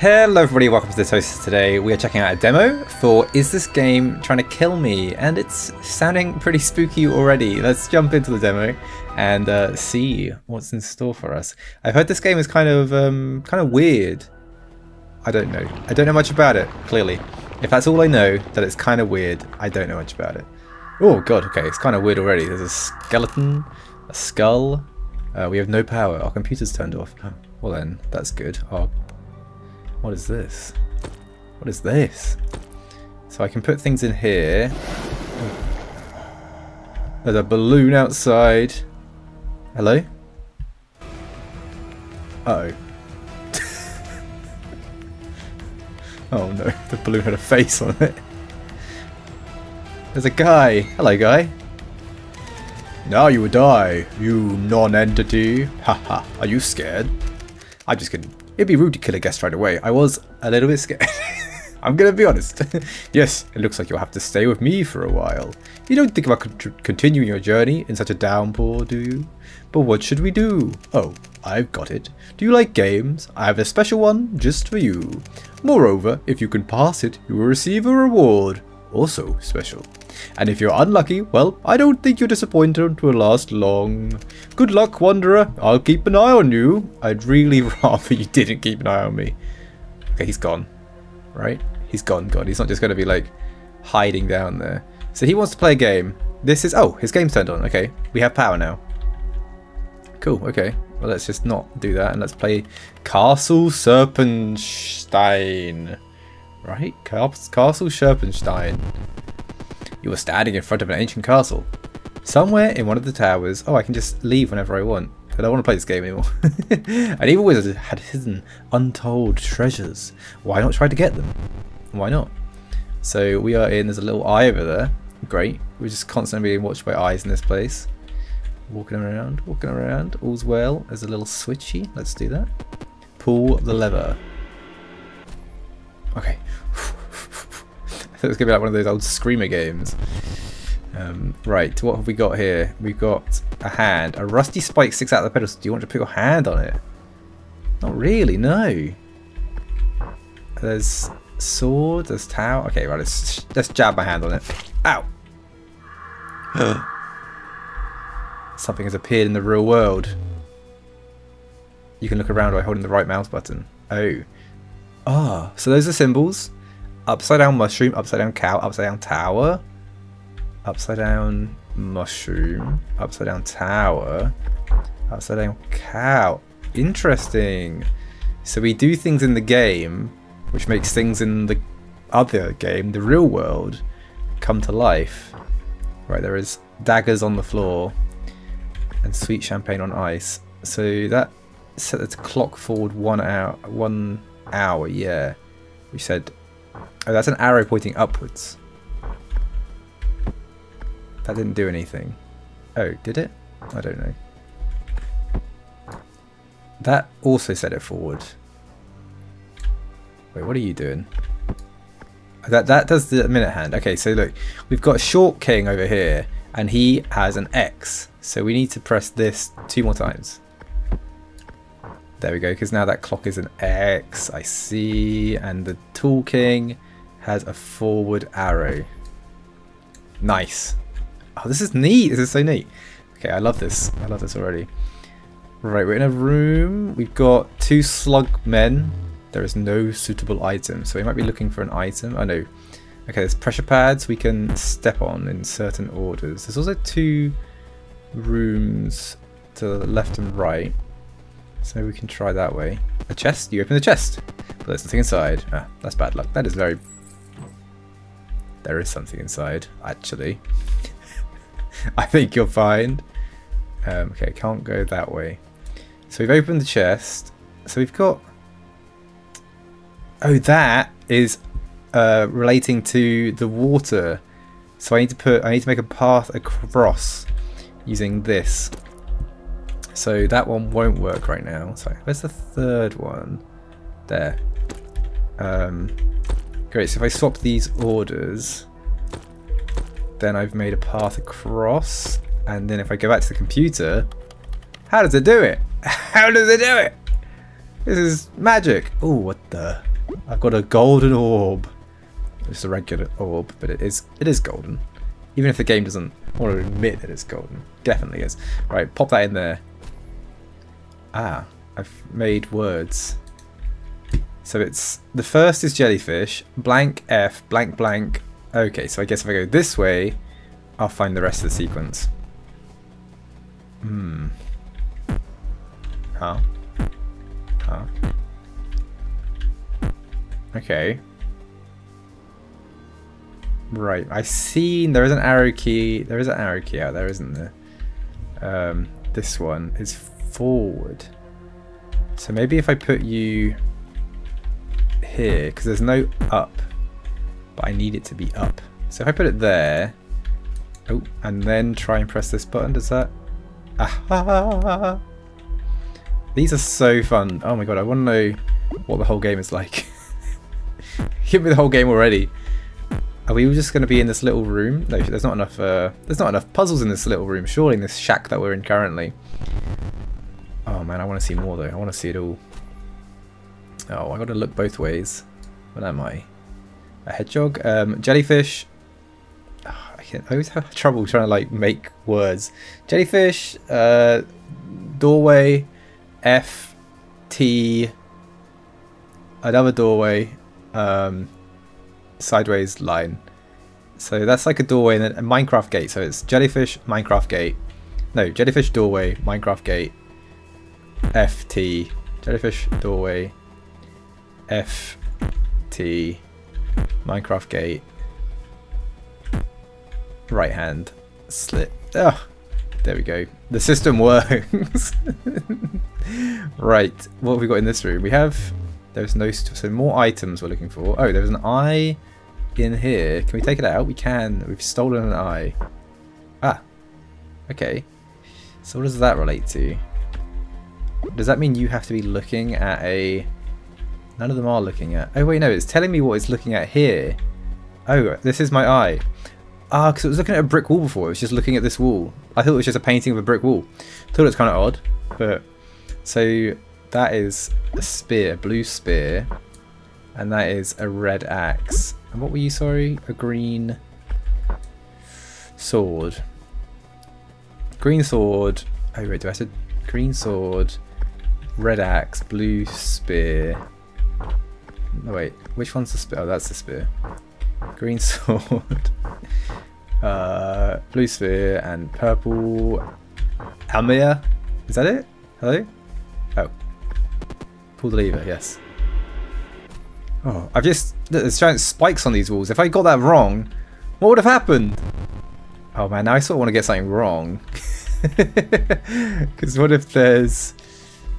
Hello everybody, welcome to this host today. We are checking out a demo for Is This Game Trying to Kill Me? And it's sounding pretty spooky already. Let's jump into the demo and uh, see what's in store for us. I've heard this game is kind of um, kind of weird. I don't know. I don't know much about it, clearly. If that's all I know, that it's kind of weird, I don't know much about it. Oh god, okay, it's kind of weird already. There's a skeleton, a skull. Uh, we have no power. Our computer's turned off. Well then, that's good. Our what is this? What is this? So I can put things in here. There's a balloon outside. Hello? Uh oh Oh no, the balloon had a face on it. There's a guy. Hello, guy. Now you will die, you non-entity. Haha, are you scared? I'm just kidding. It'd be rude to kill a guest right away. I was a little bit scared. I'm gonna be honest. yes, it looks like you'll have to stay with me for a while. You don't think about con continuing your journey in such a downpour, do you? But what should we do? Oh, I've got it. Do you like games? I have a special one just for you. Moreover, if you can pass it, you will receive a reward. Also special. And if you're unlucky, well, I don't think your disappointment will last long. Good luck, Wanderer. I'll keep an eye on you. I'd really rather you didn't keep an eye on me. Okay, he's gone. Right? He's gone, gone. He's not just going to be, like, hiding down there. So he wants to play a game. This is... Oh, his game's turned on. Okay, we have power now. Cool, okay. Well, let's just not do that and let's play Castle Serpenstein. Right? Castle Serpenstein. You are standing in front of an ancient castle. Somewhere in one of the towers. Oh, I can just leave whenever I want. I don't want to play this game anymore. An evil wizard had hidden untold treasures. Why not try to get them? Why not? So we are in, there's a little eye over there. Great. We're just constantly being watched by eyes in this place. Walking around, walking around. All's well. There's a little switchy. Let's do that. Pull the lever. Okay. it's going to be like one of those old Screamer games. Um, right, what have we got here? We've got a hand. A rusty spike sticks out of the pedestal. Do you want to put your hand on it? Not really, no. There's sword, there's towel. Okay, right, let's, let's jab my hand on it. Ow! Something has appeared in the real world. You can look around by holding the right mouse button. Oh. Ah, so those are symbols. Upside down mushroom, upside down cow, upside down tower. Upside down mushroom, upside down tower, upside down cow. Interesting. So we do things in the game, which makes things in the other game, the real world, come to life. Right, there is daggers on the floor and sweet champagne on ice. So that set the clock forward one hour, one hour. Yeah, we said. Oh, that's an arrow pointing upwards. That didn't do anything. Oh, did it? I don't know. That also set it forward. Wait, what are you doing? That that does the minute hand. Okay, so look, we've got Short King over here, and he has an X. So we need to press this two more times. There we go, because now that clock is an X, I see, and the Tall King has a forward arrow. Nice. Oh, this is neat. This is so neat. Okay, I love this. I love this already. Right, we're in a room. We've got two slug men. There is no suitable item, so we might be looking for an item. I oh, know. Okay, there's pressure pads we can step on in certain orders. There's also two rooms to the left and right. So we can try that way. A chest? You open the chest. But there's nothing inside. Ah, that's bad luck. That is very... There is something inside, actually. I think you'll find. Um, okay, can't go that way. So we've opened the chest. So we've got... Oh, that is uh, relating to the water. So I need to put, I need to make a path across using this. So that one won't work right now. Sorry, where's the third one? There. Um, great, so if I swap these orders, then I've made a path across. And then if I go back to the computer, how does it do it? How does it do it? This is magic. Oh, what the? I've got a golden orb. It's a regular orb, but it is it is golden. Even if the game doesn't want to admit that it's golden. Definitely is. Right, pop that in there. Ah, I've made words. So it's the first is jellyfish, blank F, blank blank. Okay, so I guess if I go this way, I'll find the rest of the sequence. Hmm. Huh? Huh? Okay. Right, I see there is an arrow key. There is an arrow key out there, isn't there? Um, this one is forward. So maybe if I put you here, because there's no up, but I need it to be up. So if I put it there, oh, and then try and press this button, does that? Ah, These are so fun. Oh my god, I want to know what the whole game is like. Give me the whole game already. Are we just going to be in this little room? No, there's not enough. Uh, there's not enough puzzles in this little room. Surely in this shack that we're in currently. Oh man, I want to see more though. I want to see it all. Oh, I got to look both ways. What am I? A hedgehog, um, jellyfish. Oh, I, I always have trouble trying to like make words. Jellyfish, uh, doorway, F, T, another doorway, um, sideways line. So that's like a doorway and a Minecraft gate. So it's jellyfish, Minecraft gate. No, jellyfish doorway, Minecraft gate, FT, jellyfish doorway, FT, Minecraft gate, right hand, slit. Oh, there we go. The system works. right, what have we got in this room? We have, there's no, so more items we're looking for. Oh, there's an eye in here. Can we take it out? We can. We've stolen an eye. Ah. Okay. So what does that relate to? Does that mean you have to be looking at a... None of them are looking at... Oh, wait, no. It's telling me what it's looking at here. Oh, this is my eye. Ah, because it was looking at a brick wall before. It was just looking at this wall. I thought it was just a painting of a brick wall. Thought it was kind of odd. But... So, that is a spear. Blue spear. And that is a red axe. And what were you, sorry? A green sword. Green sword. Oh wait, do I have to... Green sword, red axe, blue spear. No wait, which one's the spear? Oh, that's the spear. Green sword, uh, blue spear, and purple Almir. Is that it? Hello? Oh. Pull the lever, yes. Oh, I've just... There's giant spikes on these walls. If I got that wrong, what would have happened? Oh man, now I sort of want to get something wrong. Because what if there's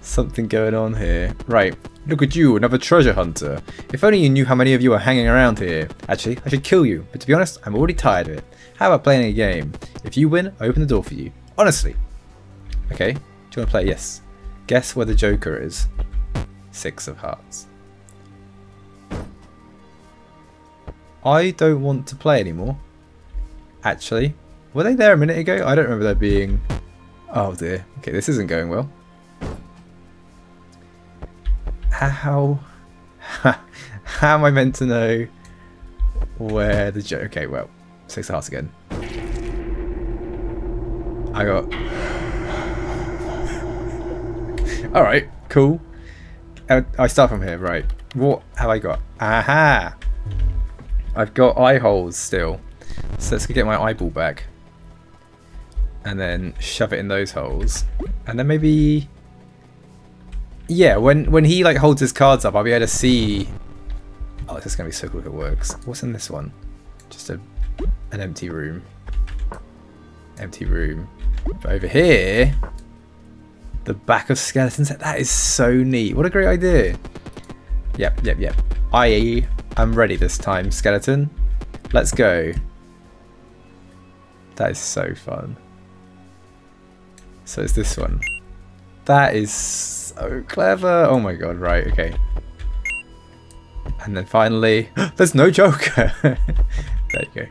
something going on here? Right, look at you, another treasure hunter. If only you knew how many of you are hanging around here. Actually, I should kill you, but to be honest, I'm already tired of it. How about playing a game? If you win, I open the door for you. Honestly. Okay, do you want to play? Yes. Guess where the Joker is. Six of hearts. I don't want to play anymore. Actually. Were they there a minute ago? I don't remember there being... Oh dear. Okay, this isn't going well. How... How am I meant to know where the joke... Okay, well, six hearts again. I got... Alright, cool. Uh, I start from here, right. What have I got? Aha! I've got eye holes still. So let's get my eyeball back. And then shove it in those holes. And then maybe... Yeah, when, when he like holds his cards up, I'll be able to see... Oh, this is going to be so cool if it works. What's in this one? Just a an empty room. Empty room. But over here, the back of skeleton set. That is so neat. What a great idea. Yep, yep, yep. I am ready this time, skeleton. Let's go. That is so fun. So it's this one. That is so clever. Oh my god, right, okay. And then finally, there's no Joker. there you go.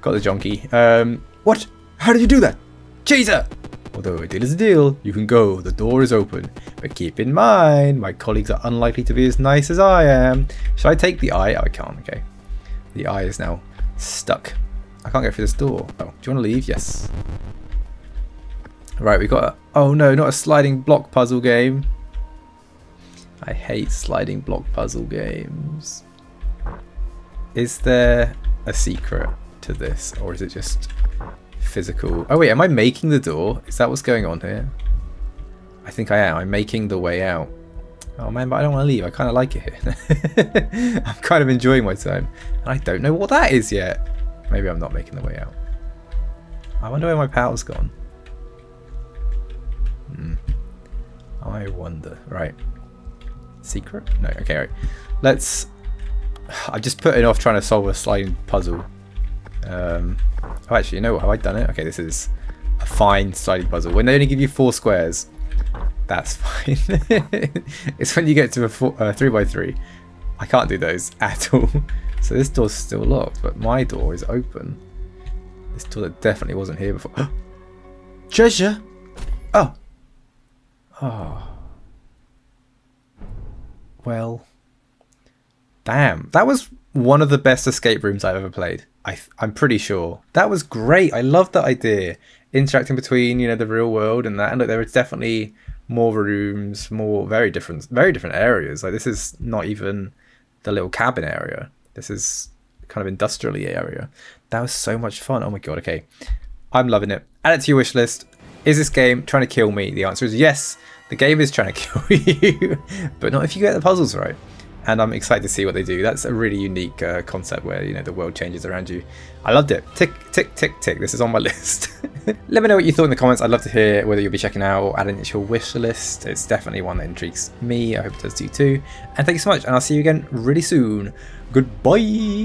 Got the jonky. Um, what? How did you do that? Cheeser! Although a deal is a deal, you can go, the door is open. But keep in mind, my colleagues are unlikely to be as nice as I am. Should I take the eye? Oh, I can't, okay. The eye is now stuck. I can't get through this door. Oh, do you want to leave? Yes. Right, we got. Oh no, not a sliding block puzzle game. I hate sliding block puzzle games. Is there a secret to this? Or is it just physical? Oh wait, am I making the door? Is that what's going on here? I think I am. I'm making the way out. Oh man, but I don't want to leave. I kind of like it here. I'm kind of enjoying my time. And I don't know what that is yet. Maybe I'm not making the way out. I wonder where my power's gone. Hmm. I wonder. Right. Secret? No, okay, right. Let's... I'm just putting off trying to solve a sliding puzzle. Um, oh, actually, you know what? Have I done it? Okay, this is a fine sliding puzzle. When they only give you four squares, that's fine. it's when you get to a four, uh, 3x3. I can't do those at all. So this door's still locked, but my door is open. This door that definitely wasn't here before. Treasure! Oh! Oh. Well. Damn. That was one of the best escape rooms I've ever played. I, I'm pretty sure. That was great. I love that idea. Interacting between, you know, the real world and that. And look, there was definitely more rooms, more very different, very different areas. Like this is not even the little cabin area. This is kind of industrially area. That was so much fun. Oh my god. Okay, I'm loving it. Add it to your wish list. Is this game trying to kill me? The answer is yes. The game is trying to kill you, but not if you get the puzzles right and I'm excited to see what they do. That's a really unique uh, concept where you know the world changes around you. I loved it. Tick, tick, tick, tick. This is on my list. Let me know what you thought in the comments. I'd love to hear whether you'll be checking out or adding it to your wish list. It's definitely one that intrigues me. I hope it does you too. And thank you so much, and I'll see you again really soon. Goodbye.